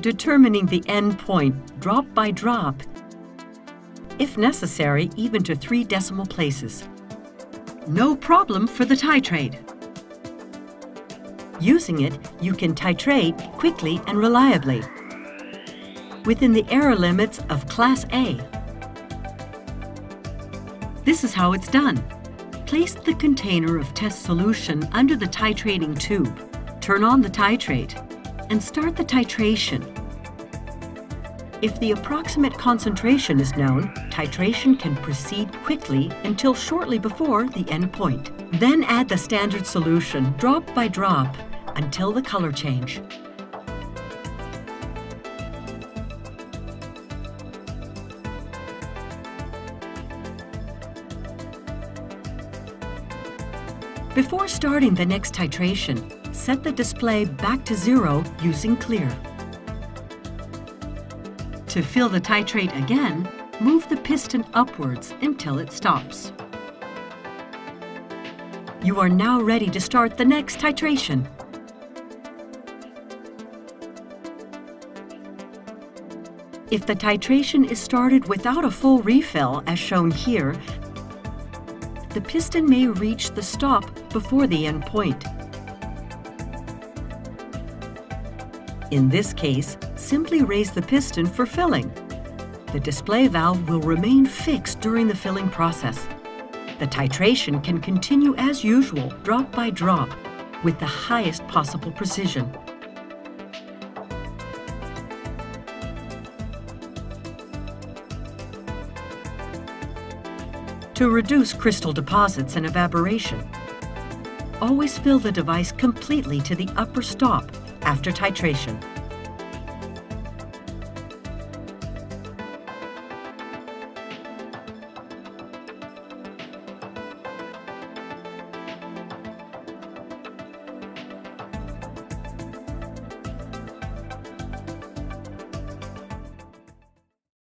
determining the end point drop by drop, if necessary, even to three decimal places. No problem for the Titrette. Using it, you can titrate quickly and reliably within the error limits of Class A. This is how it's done. Place the container of test solution under the titrating tube. Turn on the Titrette and start the titration. If the approximate concentration is known, titration can proceed quickly until shortly before the end point. Then add the standard solution, drop by drop, until the color change. Before starting the next titration, set the display back to zero using clear. To fill the Titrette again, move the piston upwards until it stops. You are now ready to start the next titration. If the titration is started without a full refill, as shown here, the piston may reach the stop before the end point. In this case, simply raise the piston for filling. The display valve will remain fixed during the filling process. The titration can continue as usual, drop by drop, with the highest possible precision. To reduce crystal deposits and evaporation, always fill the device completely to the upper stop after titration.